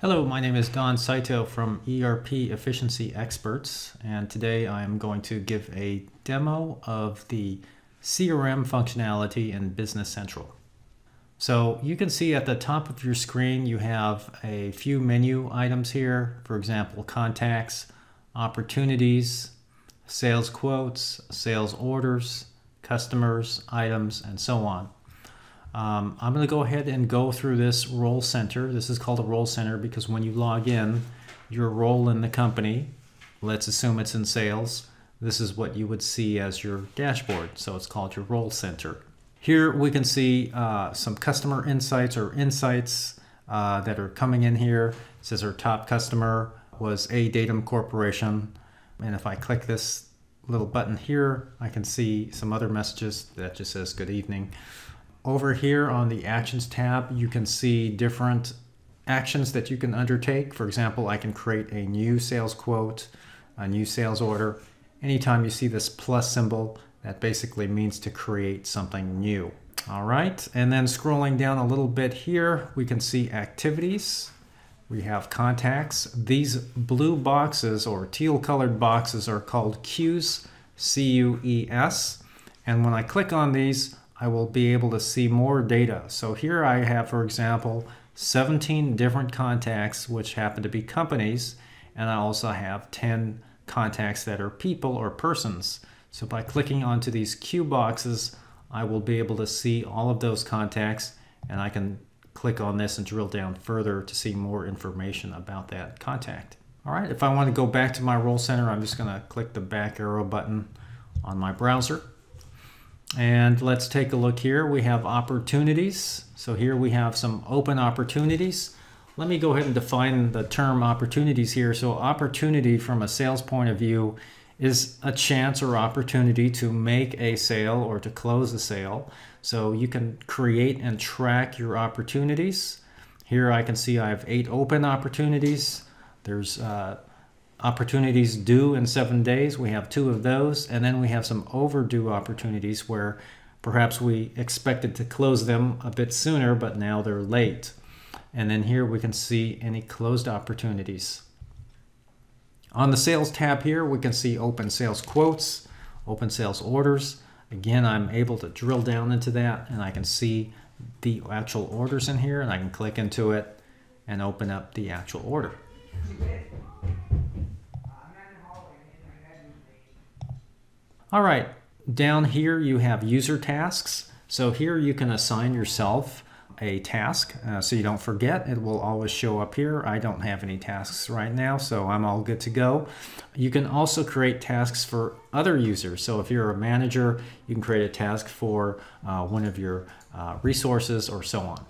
Hello, my name is Don Saito from ERP Efficiency Experts, and today I'm going to give a demo of the CRM functionality in Business Central. So you can see at the top of your screen you have a few menu items here, for example, contacts, opportunities, sales quotes, sales orders, customers, items, and so on. Um, I'm going to go ahead and go through this role center. This is called a role center because when you log in, your role in the company, let's assume it's in sales, this is what you would see as your dashboard. So it's called your role center. Here we can see uh, some customer insights or insights uh, that are coming in here. It says our top customer was Adatum Corporation. And if I click this little button here, I can see some other messages that just says good evening. Over here on the Actions tab, you can see different actions that you can undertake. For example, I can create a new sales quote, a new sales order. Anytime you see this plus symbol, that basically means to create something new. All right, and then scrolling down a little bit here, we can see activities. We have contacts. These blue boxes or teal colored boxes are called cues, C-U-E-S. And when I click on these, I will be able to see more data. So here I have, for example, 17 different contacts, which happen to be companies, and I also have 10 contacts that are people or persons. So by clicking onto these cue boxes, I will be able to see all of those contacts, and I can click on this and drill down further to see more information about that contact. All right, if I want to go back to my role center, I'm just going to click the back arrow button on my browser. And let's take a look here. We have opportunities. So here we have some open opportunities. Let me go ahead and define the term opportunities here. So opportunity from a sales point of view is a chance or opportunity to make a sale or to close a sale. So you can create and track your opportunities. Here I can see I have eight open opportunities. There's uh, opportunities due in seven days. We have two of those. And then we have some overdue opportunities where perhaps we expected to close them a bit sooner, but now they're late. And then here we can see any closed opportunities. On the sales tab here, we can see open sales quotes, open sales orders. Again, I'm able to drill down into that and I can see the actual orders in here and I can click into it and open up the actual order. All right, down here you have user tasks. So here you can assign yourself a task uh, so you don't forget. It will always show up here. I don't have any tasks right now, so I'm all good to go. You can also create tasks for other users. So if you're a manager, you can create a task for uh, one of your uh, resources or so on.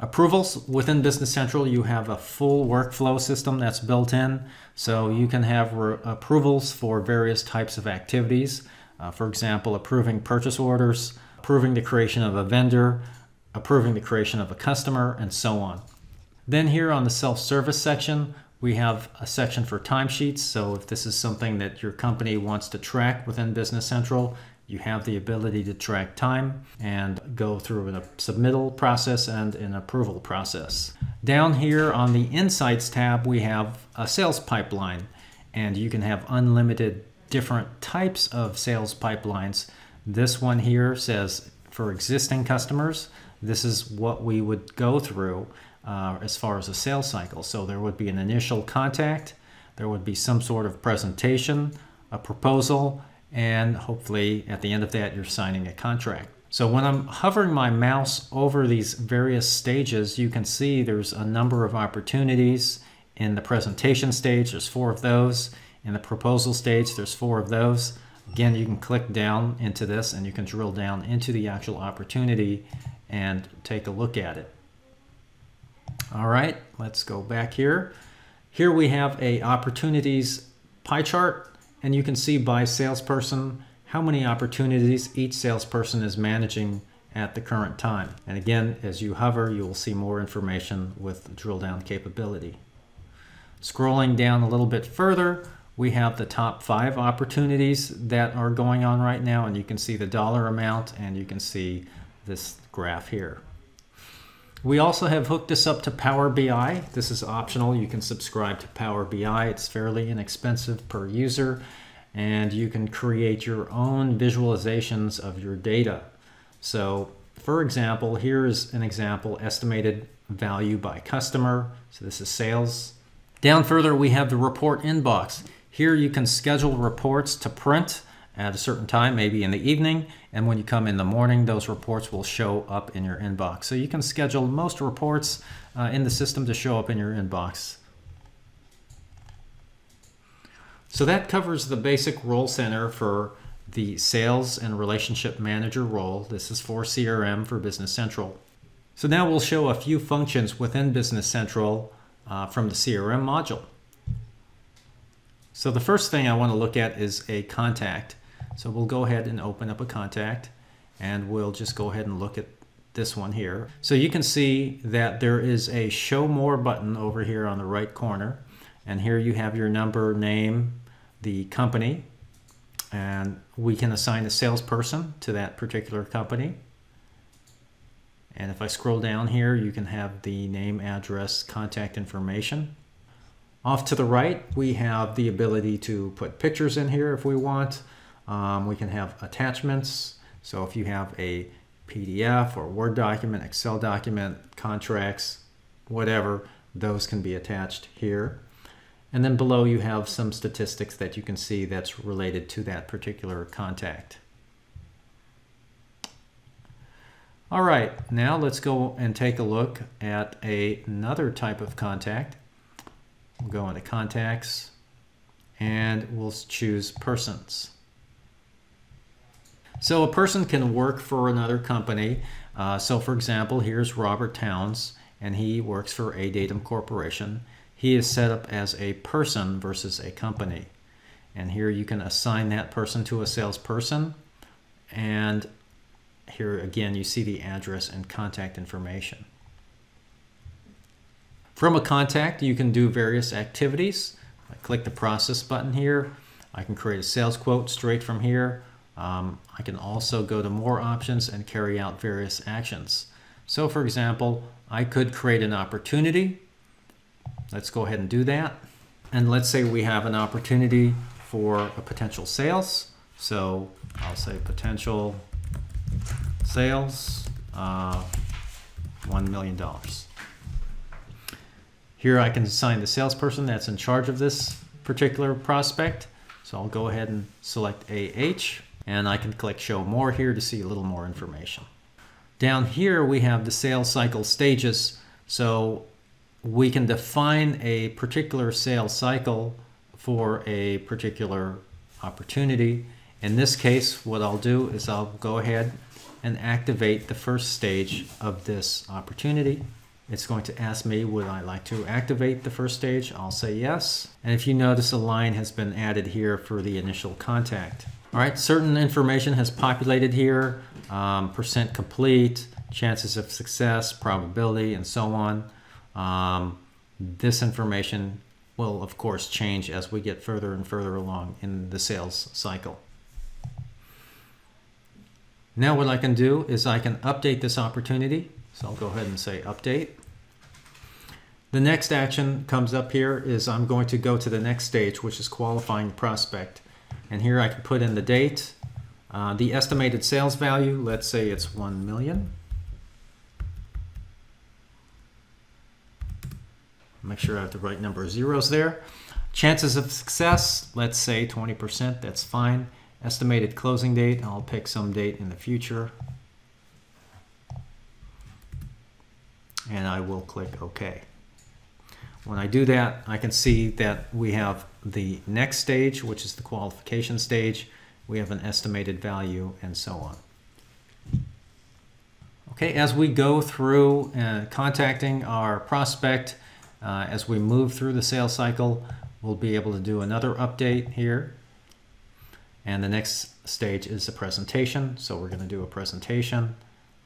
Approvals within Business Central, you have a full workflow system that's built in. So you can have approvals for various types of activities. Uh, for example, approving purchase orders, approving the creation of a vendor, approving the creation of a customer, and so on. Then here on the self-service section, we have a section for timesheets. So if this is something that your company wants to track within Business Central, you have the ability to track time and go through a submittal process and an approval process. Down here on the Insights tab, we have a sales pipeline, and you can have unlimited different types of sales pipelines. This one here says for existing customers, this is what we would go through uh, as far as a sales cycle. So there would be an initial contact, there would be some sort of presentation, a proposal, and hopefully at the end of that, you're signing a contract. So when I'm hovering my mouse over these various stages, you can see there's a number of opportunities in the presentation stage. There's four of those. In the proposal stage, there's four of those. Again, you can click down into this and you can drill down into the actual opportunity and take a look at it. All right, let's go back here. Here we have a opportunities pie chart and you can see by salesperson how many opportunities each salesperson is managing at the current time. And again, as you hover, you will see more information with drill down capability. Scrolling down a little bit further, we have the top five opportunities that are going on right now and you can see the dollar amount and you can see this graph here. We also have hooked this up to Power BI. This is optional. You can subscribe to Power BI. It's fairly inexpensive per user and you can create your own visualizations of your data. So for example, here's an example estimated value by customer. So this is sales. Down further, we have the report inbox. Here you can schedule reports to print at a certain time, maybe in the evening, and when you come in the morning, those reports will show up in your inbox. So you can schedule most reports uh, in the system to show up in your inbox. So that covers the basic role center for the sales and relationship manager role. This is for CRM for Business Central. So now we'll show a few functions within Business Central uh, from the CRM module. So the first thing I want to look at is a contact. So we'll go ahead and open up a contact and we'll just go ahead and look at this one here. So you can see that there is a show more button over here on the right corner. And here you have your number, name, the company, and we can assign a salesperson to that particular company. And if I scroll down here, you can have the name, address, contact information. Off to the right, we have the ability to put pictures in here if we want. Um, we can have attachments. So if you have a PDF or Word document, Excel document, contracts, whatever, those can be attached here. And then below you have some statistics that you can see that's related to that particular contact. All right, now let's go and take a look at a, another type of contact. We'll go into contacts and we'll choose persons. So a person can work for another company. Uh, so for example, here's Robert Townes and he works for Adatum Corporation he is set up as a person versus a company. And here you can assign that person to a salesperson. And here again, you see the address and contact information. From a contact, you can do various activities. I click the process button here. I can create a sales quote straight from here. Um, I can also go to more options and carry out various actions. So for example, I could create an opportunity Let's go ahead and do that. And let's say we have an opportunity for a potential sales. So I'll say potential sales, uh, $1 million. Here I can assign the salesperson that's in charge of this particular prospect. So I'll go ahead and select AH and I can click show more here to see a little more information. Down here we have the sales cycle stages. So we can define a particular sales cycle for a particular opportunity. In this case, what I'll do is I'll go ahead and activate the first stage of this opportunity. It's going to ask me, would I like to activate the first stage? I'll say yes. And if you notice, a line has been added here for the initial contact. All right, certain information has populated here, um, percent complete, chances of success, probability, and so on. Um, this information will of course change as we get further and further along in the sales cycle. Now what I can do is I can update this opportunity. So I'll go ahead and say update. The next action comes up here is I'm going to go to the next stage, which is qualifying prospect. And here I can put in the date, uh, the estimated sales value, let's say it's 1 million. Make sure I have the right number of zeros there. Chances of success, let's say 20%, that's fine. Estimated closing date, I'll pick some date in the future. And I will click OK. When I do that, I can see that we have the next stage, which is the qualification stage. We have an estimated value and so on. Okay, as we go through uh, contacting our prospect, uh, as we move through the sales cycle, we'll be able to do another update here. And the next stage is a presentation. So we're going to do a presentation.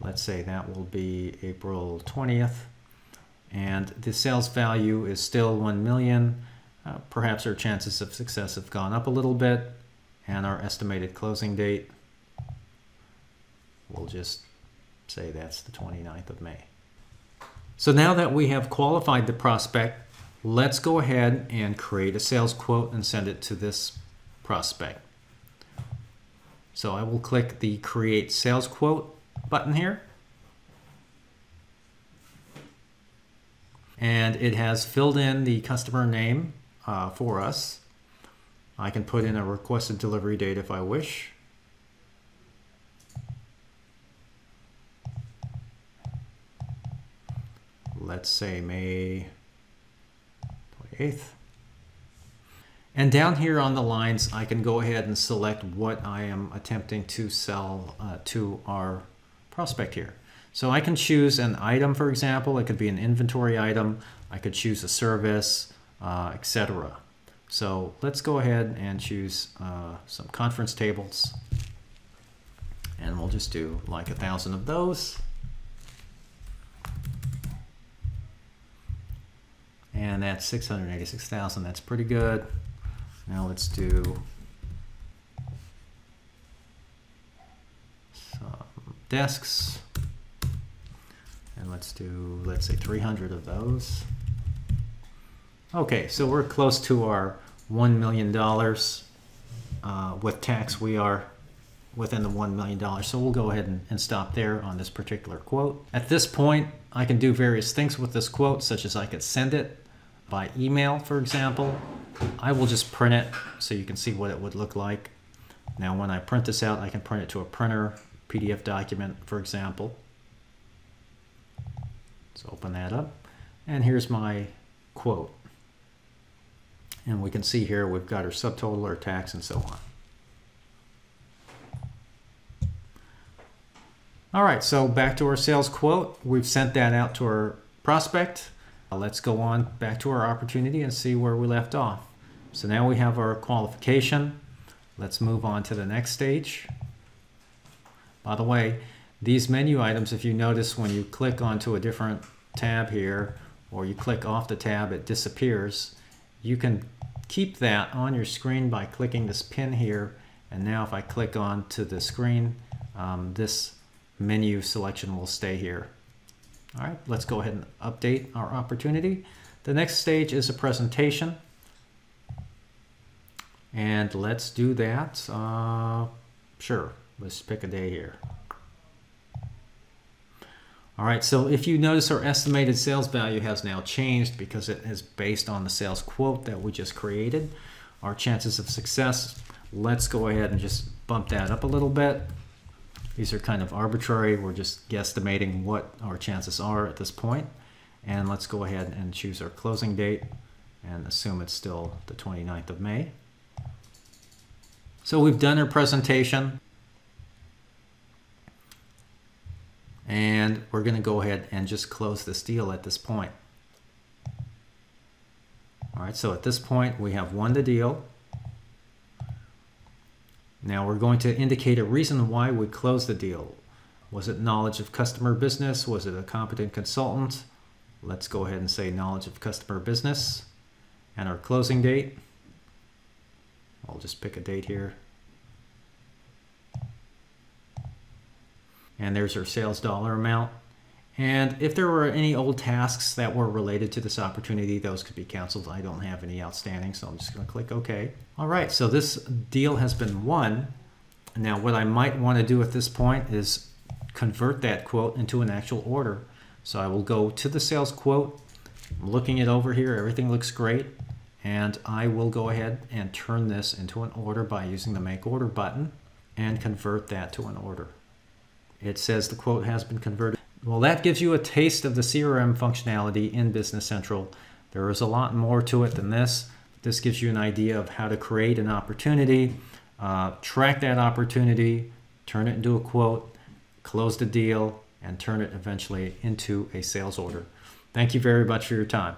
Let's say that will be April 20th. And the sales value is still 1 million. Uh, perhaps our chances of success have gone up a little bit. And our estimated closing date, we'll just say that's the 29th of May. So now that we have qualified the prospect, let's go ahead and create a sales quote and send it to this prospect. So I will click the create sales quote button here. And it has filled in the customer name uh, for us. I can put in a requested delivery date if I wish. let's say May 28th. And down here on the lines, I can go ahead and select what I am attempting to sell uh, to our prospect here. So I can choose an item, for example. It could be an inventory item. I could choose a service, uh, etc. So let's go ahead and choose uh, some conference tables. And we'll just do like a thousand of those. and that's 686,000 that's pretty good now let's do some desks let's do let's say 300 of those okay so we're close to our one million dollars uh, with tax we are within the $1 million. So we'll go ahead and, and, stop there on this particular quote. At this point, I can do various things with this quote, such as I could send it by email, for example, I will just print it so you can see what it would look like. Now when I print this out, I can print it to a printer, PDF document, for example. Let's open that up. And here's my quote. And we can see here we've got our subtotal, our tax, and so on. All right, so back to our sales quote. We've sent that out to our prospect. Uh, let's go on back to our opportunity and see where we left off. So now we have our qualification. Let's move on to the next stage. By the way, these menu items, if you notice when you click onto a different tab here, or you click off the tab, it disappears. You can keep that on your screen by clicking this pin here. And now if I click on to the screen, um, this menu selection will stay here. All right, let's go ahead and update our opportunity. The next stage is a presentation. And let's do that. Uh, sure, let's pick a day here. All right, so if you notice our estimated sales value has now changed because it is based on the sales quote that we just created. Our chances of success, let's go ahead and just bump that up a little bit. These are kind of arbitrary. We're just guesstimating what our chances are at this point. And let's go ahead and choose our closing date and assume it's still the 29th of May. So we've done our presentation. And we're going to go ahead and just close this deal at this point. All right, so at this point, we have won the deal. Now we're going to indicate a reason why we closed the deal. Was it knowledge of customer business? Was it a competent consultant? Let's go ahead and say knowledge of customer business. And our closing date. I'll just pick a date here. And there's our sales dollar amount. And if there were any old tasks that were related to this opportunity, those could be canceled. I don't have any outstanding, so I'm just going to click OK. All right, so this deal has been won. Now, what I might want to do at this point is convert that quote into an actual order. So I will go to the sales quote, I'm looking it over here, everything looks great, and I will go ahead and turn this into an order by using the Make Order button and convert that to an order. It says the quote has been converted. Well, that gives you a taste of the CRM functionality in Business Central. There is a lot more to it than this. This gives you an idea of how to create an opportunity, uh, track that opportunity, turn it into a quote, close the deal, and turn it eventually into a sales order. Thank you very much for your time.